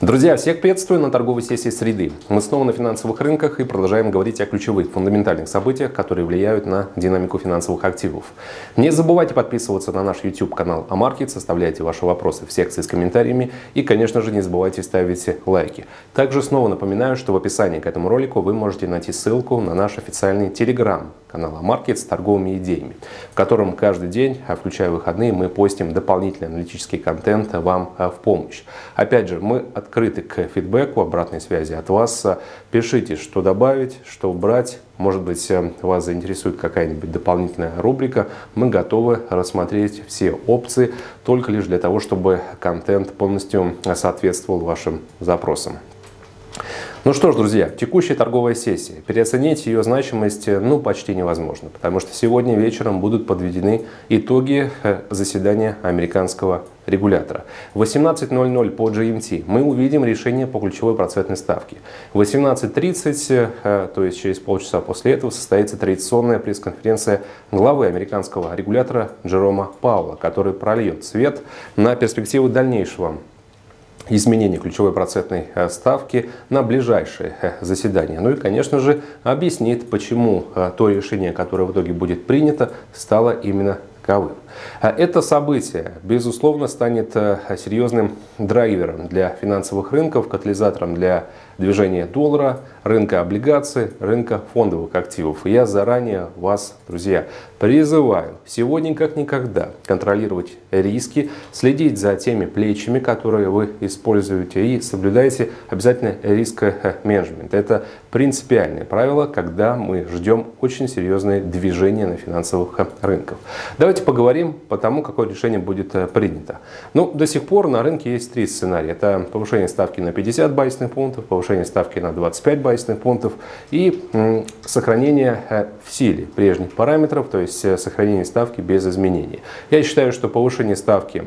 Друзья, всех приветствую на торговой сессии среды. Мы снова на финансовых рынках и продолжаем говорить о ключевых, фундаментальных событиях, которые влияют на динамику финансовых активов. Не забывайте подписываться на наш YouTube канал Амаркет, составляйте ваши вопросы в секции с комментариями и, конечно же, не забывайте ставить лайки. Также снова напоминаю, что в описании к этому ролику вы можете найти ссылку на наш официальный Telegram канал Амаркет с торговыми идеями, в котором каждый день, включая выходные, мы постим дополнительный аналитический контент вам в помощь. Опять же, мы от открыты к фидбэку, обратной связи от вас. Пишите, что добавить, что убрать. Может быть, э, вас заинтересует какая-нибудь дополнительная рубрика. Мы готовы рассмотреть все опции только лишь для того, чтобы контент полностью соответствовал вашим запросам. Ну что ж, друзья, текущая торговая сессия. Переоценить ее значимость э, ну, почти невозможно, потому что сегодня вечером будут подведены итоги э, заседания американского регулятора. В 18.00 по GMT мы увидим решение по ключевой процентной ставке. В 18.30, э, то есть через полчаса после этого, состоится традиционная пресс-конференция главы американского регулятора Джерома Паула, который прольет свет на перспективы дальнейшего изменение ключевой процентной э, ставки на ближайшее э, заседание. Ну и, конечно же, объяснит, почему то решение, которое в итоге будет принято, стало именно таковым. Это событие, безусловно, станет серьезным драйвером для финансовых рынков, катализатором для движения доллара, рынка облигаций, рынка фондовых активов. Я заранее вас, друзья, призываю сегодня как никогда контролировать риски, следить за теми плечами, которые вы используете и соблюдайте обязательно риск-менеджмент. Это принципиальное правило, когда мы ждем очень серьезное движение на финансовых рынках. Давайте поговорим по тому, какое решение будет принято. Ну, до сих пор на рынке есть три сценария. Это повышение ставки на 50 байсных пунктов, повышение ставки на 25 байсных байсных пунктов и сохранение э, в силе прежних параметров, то есть э, сохранение ставки без изменений. Я считаю, что повышение ставки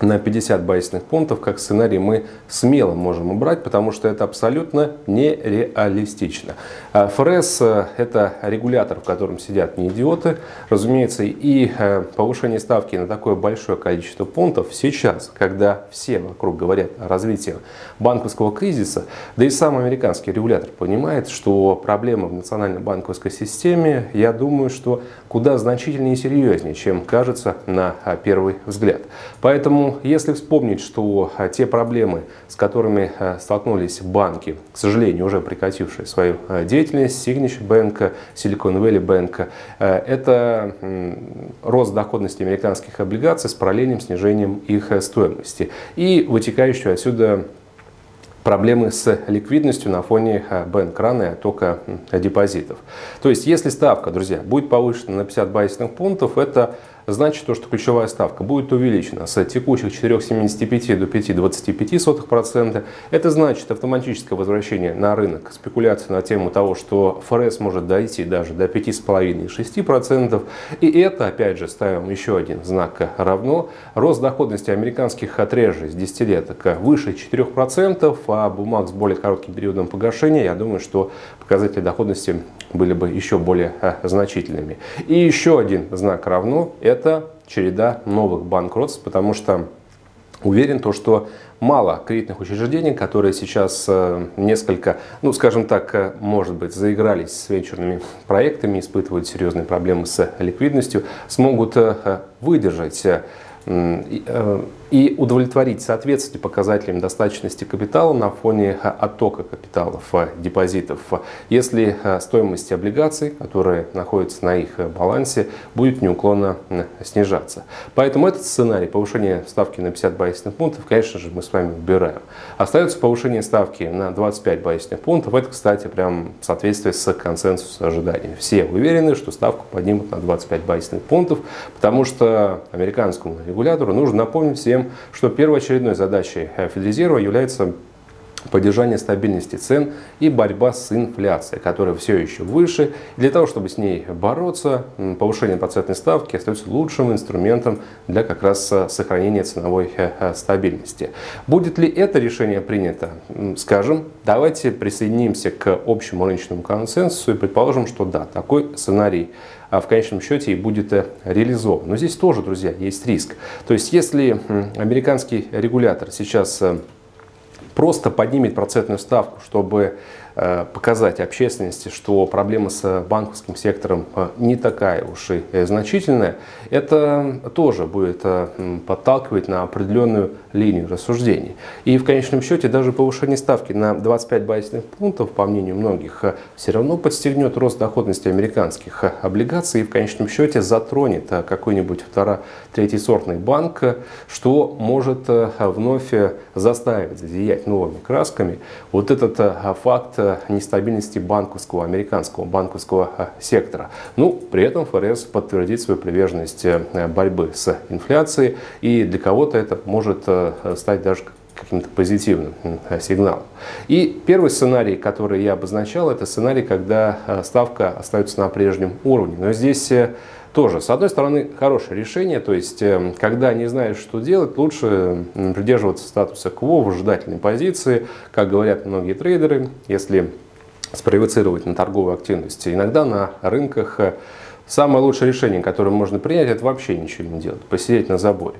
на 50 байсных пунктов как сценарий мы смело можем убрать, потому что это абсолютно нереалистично. А ФРС э, – это регулятор, в котором сидят не идиоты. Разумеется, и э, повышение ставки на такое большое количество пунктов сейчас, когда все вокруг говорят о развитии банковского кризиса, да и сам американский регулятор понимает, что проблемы в национальной банковской системе, я думаю, что куда значительнее и серьезнее, чем кажется на а, первый взгляд. Поэтому если вспомнить, что а, те проблемы, с которыми а, столкнулись банки, к сожалению, уже прекратившие свою а, деятельность, Signature Bank, Silicon Valley Bank, это рост доходности американских облигаций с параллельным снижением их стоимости и вытекающую отсюда проблемы с ликвидностью на фоне бэнк-рана и оттока депозитов. То есть, если ставка, друзья, будет повышена на 50 базисных пунктов, это значит то, что ключевая ставка будет увеличена с текущих 4,75 до 5,25%. Это значит автоматическое возвращение на рынок спекуляции на тему того, что ФРС может дойти даже до 5,5-6%. И это, опять же, ставим еще один знак равно. Рост доходности американских отрежей с 10 лет выше 4%, а бумаг с более коротким периодом погашения, я думаю, что показатели доходности были бы еще более э, значительными. И еще один знак равно – это череда новых банкротств, потому что уверен, то, что мало кредитных учреждений, которые сейчас э, несколько, ну скажем так, э, может быть, заигрались с венчурными проектами, испытывают серьезные проблемы с ликвидностью, смогут выдержать и удовлетворить соответствие показателям достаточности капитала на фоне э, оттока капиталов, э, депозитов, если э, стоимость облигаций, которые находятся на их балансе, будет неуклонно снижаться. Поэтому этот сценарий повышения ставки на 50 базисных пунктов, конечно же, мы с вами убираем. Остается повышение ставки на 25 базисных пунктов. Это, кстати, прям в соответствии с консенсусом ожиданий. Все уверены, что ставку поднимут на 25 базисных пунктов, потому что американскому регулятору нужно напомнить всем, что первоочередной задачей Федрезерва является поддержание стабильности цен и борьба с инфляцией, которая все еще выше. для того, чтобы с ней бороться, повышение процентной ставки остается лучшим инструментом для как раз э, сохранения ценовой э, э, стабильности. Будет ли это решение принято? Скажем, давайте присоединимся к общему рыночному консенсусу и предположим, что да, такой сценарий в конечном счете и будет реализован. Но здесь тоже, друзья, есть риск. То есть, если американский регулятор сейчас просто поднимет процентную ставку, чтобы Э, показать общественности, что проблема с банковским сектором э, не такая уж и э, значительная, это тоже будет подталкивать на определенную линию рассуждений. И в конечном счете даже повышение ставки на 25 базисных пунктов, по мнению многих, все равно подстегнет рост доходности американских облигаций и в конечном счете затронет какой-нибудь второ третий сортный банк, что может вновь заставить зазиять новыми красками вот этот факт нестабильности банковского, американского банковского э, сектора. Ну, при этом ФРС подтвердит свою приверженность э, борьбы с инфляцией, и для кого-то это может э, стать даже каким-то позитивным сигналом. И первый сценарий, который я обозначал, это сценарий, когда ставка остается на прежнем уровне. Но здесь тоже, с одной стороны, хорошее решение, то есть, эм, когда не знаешь, что делать, лучше придерживаться статуса КВО в ожидательной позиции, как говорят многие трейдеры, если спровоцировать на торговую активность. Иногда на рынках э, самое лучшее решение, которое можно принять, это вообще ничего не делать, посидеть на заборе.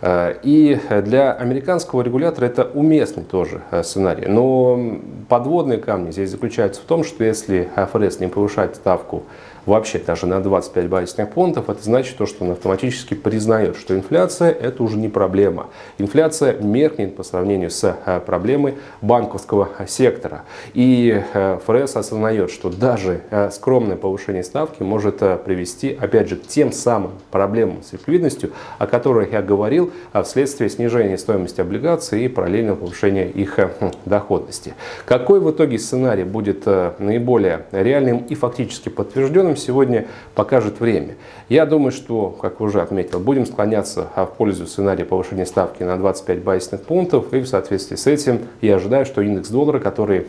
Э, и для американского регулятора это уместный тоже э, сценарий. Но подводные камни здесь заключаются в том, что если ФРС не повышает ставку вообще даже на 25 базисных пунктов, это значит то, что он автоматически признает, что инфляция это уже не проблема. Инфляция меркнет по сравнению с э, проблемой банковского сектора. И э, ФРС осознает, что даже э, скромное повышение ставки может привести, опять же, к тем самым проблемам с ликвидностью, о которых я говорил, вследствие снижения стоимости облигаций и параллельного повышения их доходности. Какой в итоге сценарий будет наиболее реальным и фактически подтвержденным, нам сегодня покажет время. Я думаю, что, как уже отметил, будем склоняться в пользу сценария повышения ставки на 25 базисных пунктов. И в соответствии с этим я ожидаю, что индекс доллара, который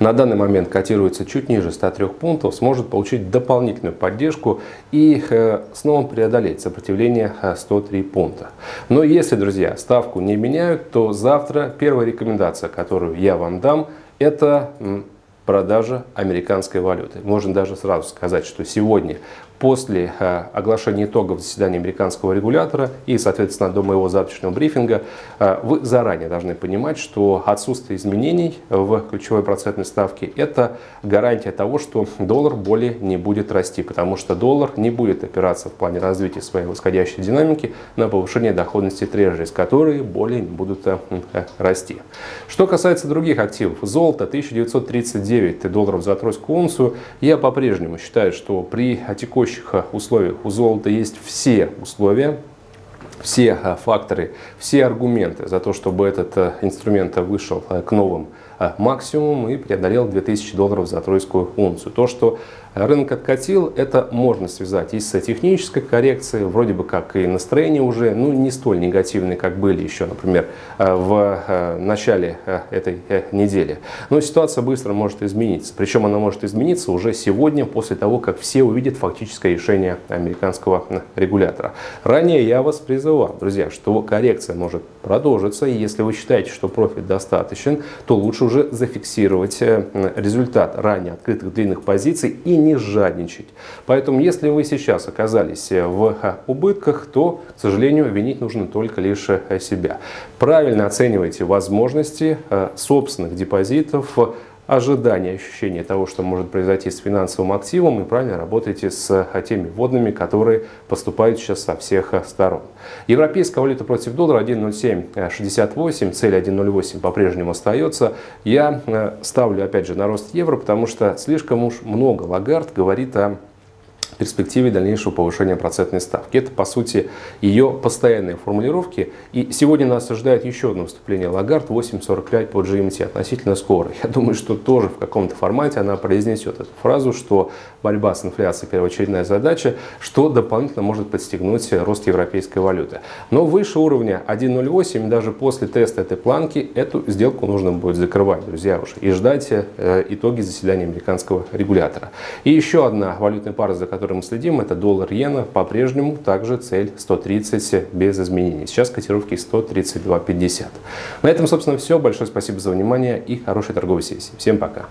на данный момент котируется чуть ниже 103 пунктов, сможет получить дополнительную поддержку и э, снова преодолеть сопротивление 103 пункта. Но если, друзья, ставку не меняют, то завтра первая рекомендация, которую я вам дам, это продажа американской валюты. Можно даже сразу сказать, что сегодня после э, оглашения итогов заседания американского регулятора и, соответственно, до моего завтрашнего брифинга, э, вы заранее должны понимать, что отсутствие изменений в ключевой процентной ставке – это гарантия того, что доллар более не будет расти, потому что доллар не будет опираться в плане развития своей восходящей динамики на повышение доходности трежерис, которые более не будут э, расти. Что касается других активов, золото 1939 долларов за тройскую унцию, я по-прежнему считаю, что при текущих э, условиях у золота есть все условия, все э, факторы, все аргументы за то, чтобы этот э, инструмент вышел к новым максимумам и преодолел 2000 долларов за тройскую унцию. То, что Рынок откатил, это можно связать и с технической коррекцией, вроде бы как и настроение уже, ну, не столь негативные, как были еще, например, э, в э, начале э, этой недели. Но ситуация быстро может измениться. Причем она может измениться уже сегодня, после того, как все увидят фактическое решение американского регулятора. Ранее я вас призывал, друзья, что коррекция может продолжиться, и если вы считаете, что профит достаточен, то лучше уже зафиксировать результат ранее открытых длинных позиций и не жадничать. Поэтому, если вы сейчас оказались в убытках, то, к сожалению, винить нужно только лишь себя. Правильно оценивайте возможности э, собственных депозитов, ожидания, ощущения того, что может произойти с финансовым активом, и правильно работаете с теми вводными, которые поступают сейчас со всех сторон. Европейская валюта против доллара 1.0768, цель 1.08 по-прежнему остается. Я э, ставлю опять же на рост евро, потому что слишком уж много Лагард говорит о перспективе дальнейшего повышения процентной ставки. Это, по сути, ее постоянные формулировки. И сегодня нас ожидает еще одно выступление Лагард 8.45 по GMT относительно скоро. Я думаю, что тоже в каком-то формате она произнесет эту фразу, что борьба с инфляцией первоочередная задача, что дополнительно может подстегнуть рост европейской валюты. Но выше уровня 1.08, даже после теста этой планки, эту сделку нужно будет закрывать, друзья, уже, и ждать э, итоги заседания американского регулятора. И еще одна валютная пара, за которой мы следим, это доллар-иена. По-прежнему также цель 130 без изменений. Сейчас котировки 132.50. На этом, собственно, все. Большое спасибо за внимание и хорошей торговой сессии. Всем пока.